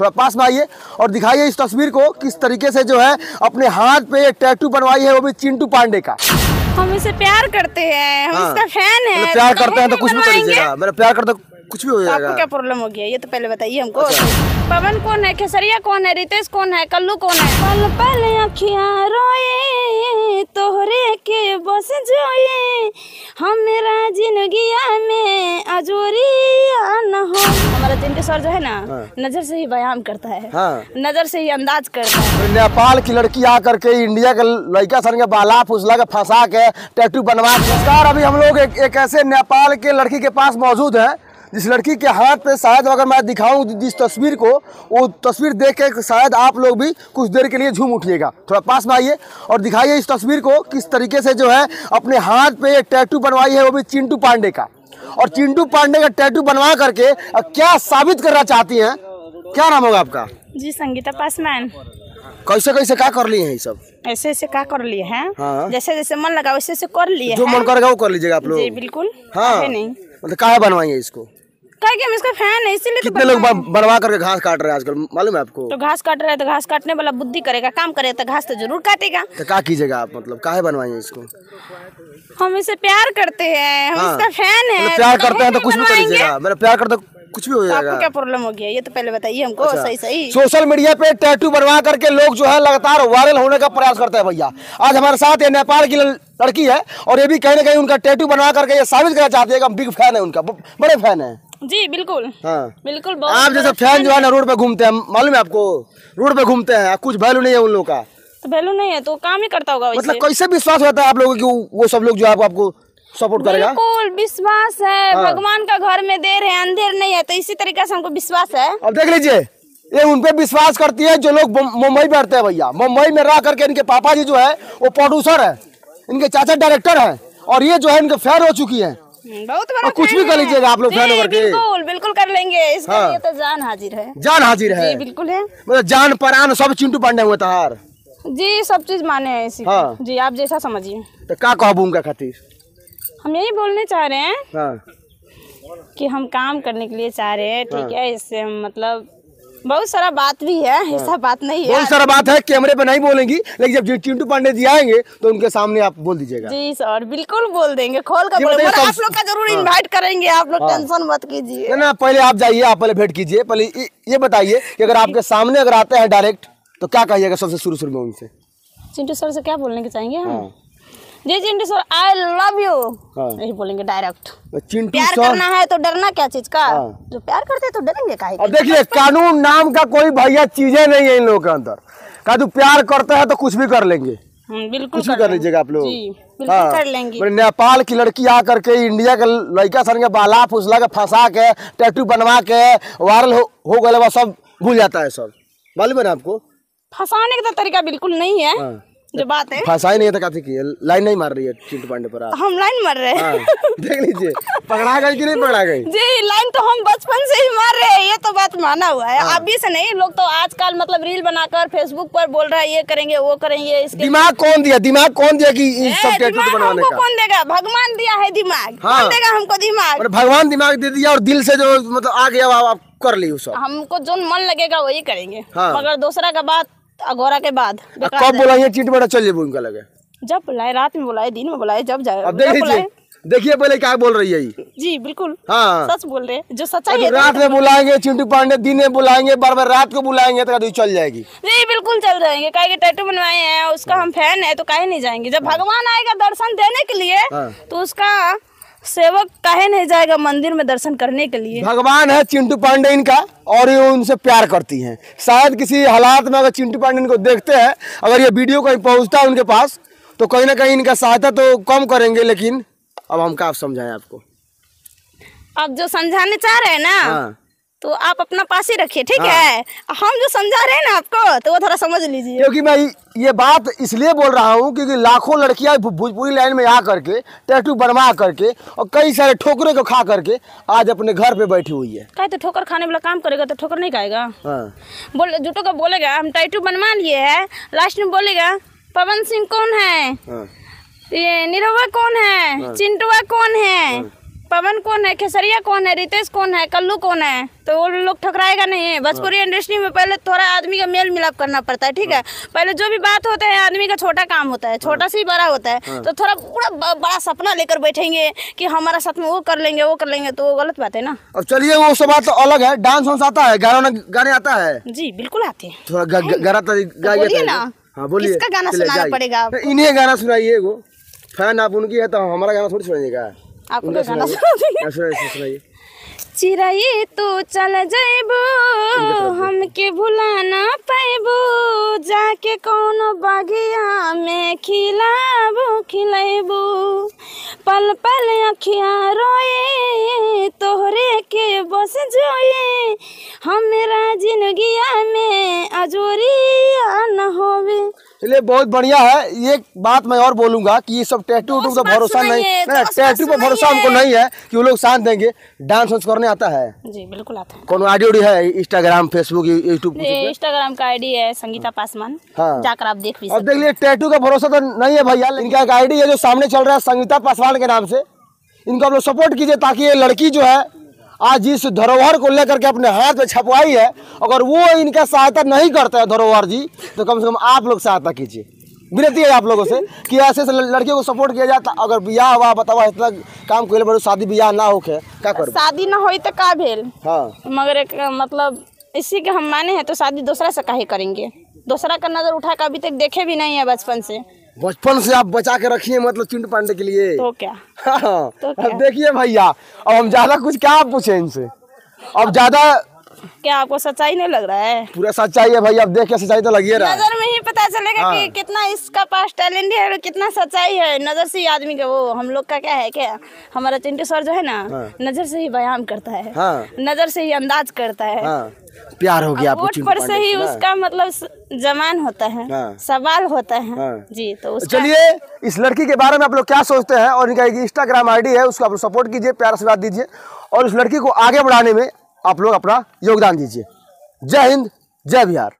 थोड़ा पास में आइए और दिखाइए इस तस्वीर को किस तरीके से जो है अपने हाथ पे एक टैटू बनवाई है वो भी चिंटू पांडे का। हम इसे प्यार करते हैं हम हाँ। इसका फ़ैन है मतलब प्यार करते हैं तो कुछ भी कर लीजिएगा मेरा प्यार करते कुछ भी हो तो जाएगा। आपको क्या प्रॉब्लम हो गया? ये तो पहले बताइए हमको। अच्छा। पवन कौन है? खेसरिया कौन है? रितेश कौन है? कल्लू कौन है? पल पल अखियाँ रोए तोहरे के बस जोए हमेरा जिंदगिया में अजोरिया हो जिनके सर जो है ना हाँ। नज़र से ही बयान करता है। हाँ। नज़र से ही अंदाज करता है। नेपाल की लड़की आकर के इंडिया के लड़का सन के बाला फुसला के फंसा के टैटू बनवा नमस्कार अभी हम लोग एक, एक ऐसे नेपाल के लड़की के पास मौजूद है जिस लड़की के हाथ पे शायद अगर मैं दिखाऊँ जिस तस्वीर को वो तस्वीर देख के शायद आप लोग भी कुछ देर के लिए झूम उठिएगा। थोड़ा पास में आइए और दिखाइए इस तस्वीर को किस तरीके से जो है अपने हाथ पे एक टैटू बनवाई है वो भी चिंटू पांडे का। और चिंटू पांडे का टैटू बनवा करके क्या साबित करना चाहती हैं? क्या नाम होगा आपका? जी संगीता पासवान। कैसे कैसे क्या कर लिए हैं ये सब? ऐसे ऐसे क्या कर लिए हैं? हाँ। जैसे जैसे मन लगा वैसे ऐसे कर लिए जो मन करेगा वो कर लीजिएगा आप लोग। बिल्कुल। हाँ। काहे नहीं। मतलब काहे बनवाइए इसको? क्या कि हम इसका फ़ैन है इसीलिए तो कितने लोग बनवा करके घास काट रहे हैं आजकल? मालूम है आपको? तो घास काट रहा है तो घास काटने वाला बुद्धि करेगा काम करेगा तो घास तो ज़रूर काटेगा। तो क्या कीजिएगा आप मतलब काहे बनवाइए इसको? हम इसे प्यार करते हैं हम हाँ। इसका फ़ैन है मतलब प्यार तो करते हैं तो कुछ भी कर बनवाएँगे? लीजिएगा। मेरा प्यार करते कुछ भी हो तो आपको जाएगा। क्या प्रॉब्लम हो गया? ये तो पहले बताइए हमको सही सही। सोशल मीडिया पे टैटू बनवा करके लोग जो है लगातार वायरल होने का प्रयास करते हैं भैया। आज हमारे साथ ये नेपाल की लड़की है और ये भी कहीं ना कहीं उनका टैटू बनवा करके ये साबित करना चाहती है कि हम बिग फ़ैन है उनका। बड़े फ़ैन है। जी बिल्कुल। हाँ। बिल्कुल बहुत आप जैसे फ़ैन जो है ना रोड पे घूमते हैं मालूम है आपको? रोड पे घूमते हैं कुछ वैल्यू नहीं है उन लोगों का। तो वैल्यू नहीं है तो काम ही करता होगा मतलब कैसे विश्वास होता है आप लोगों की वो- सब लोग जो है आपको सपोर्ट करेगा? बिल्कुल विश्वास है। हाँ। भगवान का घर में देर है अंधेर नहीं है तो इसी तरीके से हमको विश्वास है। अब देख लीजिए ये उन पे विश्वास करती है जो लोग मुंबई में रहते हैं भैया। मुंबई में रह करके इनके पापा जी जो है वो प्रोड्यूसर है इनके चाचा डायरेक्टर है और ये जो है इनके फ़ैन हो चुकी है। बहुत बड़ा कुछ भी कर लीजिएगा आप लोग फ़ैन होकर के। बिल्कुल बिल्कुल कर लेंगे। इसके हाँ। लिए तो जान हाजिर है। जान हाजिर है। जी बिल्कुल है। मतलब जान परान सब चिंटू पांडे हुए तार जी सब चीज़ माने हैं इसी हाँ। जी आप जैसा समझिए। तो क्या कहबू उनका खातिर? हम यही बोलने चाह रहे हैं हाँ। कि हम काम करने के लिए चाह रहे हैं ठीक है इससे हम मतलब बहुत सारा बात भी है ऐसा बात नहीं है। बहुत सारा बात है कैमरे पे नहीं बोलेंगी लेकिन जब चिंटू पांडे जी आएँगे तो उनके सामने आप बोल दीजिएगा। जी सर बिल्कुल बोल देंगे खोल कर बोलेंगे। आप लोग का ज़रूर हाँ। इनवाइट करेंगे आप लोग हाँ। टेंशन मत कीजिए। ना पहले आप जाइए आप पहले भेंट कीजिए पहले ये- बताइए कि अगर आपके सामने अगर आते हैं डायरेक्ट तो क्या कहिएगा सबसे शुरू शुरू में उनसे? चिंटू सर से क्या बोलने के चाहेंगे हम? हाँ। जी Chintu sir I love you हाँ। यही बोलेंगे डायरेक्ट चिंटू प्यार सर करना है तो डरना क्या चीज़ का? हाँ। जो प्यार करते हैं तो डरेंगे काहे अब देखिए कानून नाम का कोई भैया चीज़ें नहीं है इन लोगों के अंदर। का तू प्यार करते हैं तो कुछ भी कर लेंगे। बिल्कुल कुछ भी कर लीजिएगा आप लोग। बिल्कुल कर लेंगे। नेपाल की लड़की आकर के इंडिया के लड़का सन के बाला फुसला के फंसा के टैटू बनवा के वायरल हो, हो गए सब भूल जाता है सब मालूम है ना आपको? फंसाने का तो तरीका बिल्कुल नहीं है। हाँ। जो बात है। फंसा ही नहीं है तो काफ़ी की लाइन नहीं मार रही है चिंटू पांडे पर हम लाइन मार रहे हाँ, हैं देख लीजिए। पकड़ा गई कि नहीं पकड़ा गई? जी लाइन तो हम बचपन से ही मार रहे हैं ये तो बात माना हुआ है। अभी से नहीं लोग तो आजकल मतलब रील बनाकर फेसबुक पर बोल रहा है ये करेंगे वो करेंगे इसके दिमाग कौन दिया? दिमाग कौन दिया की सब टैटू दिमाग का? कौन देगा? भगवान दिया है दिमाग। हाँ। कौन देगा हमको दिमाग? भगवान दिमाग दे दिया और दिल से जो मतलब आ गया आप कर ली सब। हमको जो मन लगेगा वही करेंगे। हाँ। मगर दूसरा का बात अगोरा के बाद कब बुलाइए? चिंटू पांडे चल जाए उनका लगे। जब बुलाए रात में बुलाए दिन में बुलाए जब जाए अब देख बुलाए। देखिए पहले क्या बोल रही है जी बिल्कुल। हाँ। सच बोल रहे हैं। जो सच्चाई है रात में बुलाएँगे चिंटू पांडे दिन में बुलाएँगे बार बार रात को बुलाएँगे तो कभी चल जाएगी। जी बिल्कुल चल जाएँगे। काहे के टैटू बनवाए हैं उसका हम फ़ैन है तो काहे नहीं जाएँगे। जब भगवान आएगा दर्शन देने के लिए हाँ। तो उसका सेवक काहे नहीं जाएगा मंदिर में दर्शन करने के लिए। भगवान है चिंटू पांडे इनका और ये उनसे प्यार करती हैं। शायद किसी हालात में अगर चिंटू पांडे इनको देखते हैं अगर ये वीडियो कहीं पहुँचता है उनके पास तो कहीं ना कहीं इनका सहायता तो कम करेंगे लेकिन अब हम क्या समझाएँ आपको? अब जो समझाने चाह रहे हैं ना हाँ। तो आप अपना पास ही रखिए ठीक हाँ। है? हम जो समझा रहे हैं ना आपको तो वो थोड़ा समझ लीजिए। क्योंकि मैं ये बात इसलिए बोल रहा हूँ क्योंकि लाखों लड़कियाँ भोजपुरी लाइन में आ करके टैटू बनवा करके और कई सारे ठोकरे को खा करके आज अपने घर पे बैठी हुई है। कहे तो ठोकर खाने वाला काम करेगा तो ठोकर नहीं खाएगा। हाँ। बोल झूठो का बोलेगा हम टैटू बनवा लिए है। लास्ट में बोलेगा पवन सिंह कौन है? हाँ। ये निरहुआ कौन है? चिंटुआ कौन है। पवन कौन है? खेसरिया कौन है? रितेश कौन है? कल्लू कौन है? तो वो लोग ठकराएगा नहीं है। भोजपुरी इंडस्ट्री में पहले थोड़ा आदमी का मेल मिलाप करना पड़ता है ठीक है? पहले जो भी बात होता है आदमी का छोटा काम होता है छोटा से ही बड़ा होता है तो थोड़ा पूरा बड़ा सपना लेकर बैठेंगे कि हमारा साथ में वो कर लेंगे वो कर लेंगे तो वो गलत बात है ना? अब चलिए वो सब बात तो अलग है। डांस वांस आता है गाना गाने आता है। जी बिल्कुल आते हैं। थोड़ा गाना तो गाइए बोलिए तो। ना। हाँ बोलिए। किसका गाना सुनाना पड़ेगा इन्हें गाना सुनाइए फ़ैन आप उनकी है तो हमारा गाना थोड़ी सुनाइएगा। आपको गाना सुनाइए। हाँ, तू चल जैबो हमके भुला ना पैबो जाके कौनो बगिया में खिलाबो खिलेबो। पल पल अखिया रोए तोहरे के बस जोए। हमरा जिंदगिया में अजोरिया न होवे। चलिए बहुत बढ़िया है। ये बात मैं और बोलूँगा कि ये सब टैटू उटू का भरोसा नहीं बात टैटू पर भरोसा सुनाइए। हमको नहीं है कि वो लोग साथ देंगे। डांस वांस करने आता है। जी बिल्कुल आता है। कौन आईडी उडी है? इंस्टाग्राम फेसबुक यूट्यूब इंस्टाग्राम का आईडी है संगीता पासवान। हाँ। जाकर आप देख भी अब देख लिए टैटू का भरोसा तो नहीं है भैया इनका एक आईडी है जो सामने चल रहा है संगीता पासवान के नाम से? इनको आप लोग सपोर्ट कीजिए ताकि ये लड़की जो है आज इस धरोहर को लेकर के अपने हाथ में छपवाई है। अगर वो इनका सहायता नहीं करता है धरोहर जी तो कम से कम आप लोग सहायता कीजिए। विनती है आप लोगों से कि ऐसे ऐसे लड़कियों को सपोर्ट किया जाता अगर बियाह हुआ बतावा इतना काम कोई बड़े शादी बियाह ना होके क्या? कर? शादी ना हो तो का भेल? हाँ। मगर एक मतलब इसी के हम माने हैं तो शादी दूसरा से काहे करेंगे। दूसरा का नज़र उठा कर अभी तक देखे भी नहीं है बचपन से। बचपन से आप बचा के रखिए मतलब चिंट पांडे के लिए। तो क्या? हाँ, तो अब देखिए भैया अब हम ज़्यादा कुछ क्या पूछे इनसे? अब ज़्यादा क्या आपको सच्चाई नहीं लग रहा है? पूरा सच्चाई है भैया अब देख के सच्चाई तो लगी रहा है नज़र में ही पता चलेगा हाँ। कि कितना इसका पास टैलेंट है और कितना सच्चाई है। नज़र से ही आदमी का वो हम लोग का क्या है क्या? हमारा चिंटू सर जो है ना हाँ। नज़र से ही बयान करता है। हाँ। नज़र से ही अंदाज करता है। हाँ। प्यार हो गया आपको वोट पर से ही उसका मतलब स- जमान होता है हाँ। सवाल होता है। हाँ। जी तो चलिए इस लड़की के बारे में आप लोग क्या सोचते हैं? और इनका इंस्टाग्राम आईडी है उसको आप सपोर्ट कीजिए प्यार आशीर्वाद दीजिए। और उस लड़की को आगे बढ़ाने में आप लोग अपना योगदान दीजिए। जय हिंद जय बिहार।